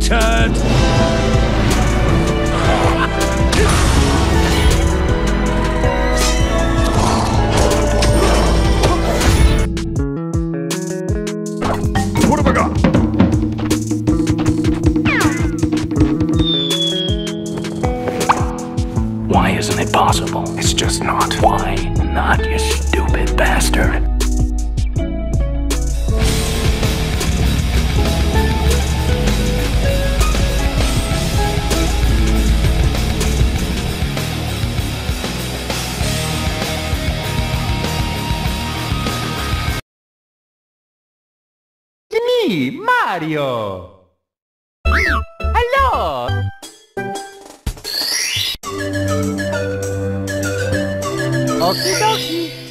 turd! What have I got? Why isn't it possible? It's just not. Why not, you stupid bastard? ¡Sí, Mario! ¡Aló! ¡Okidoki!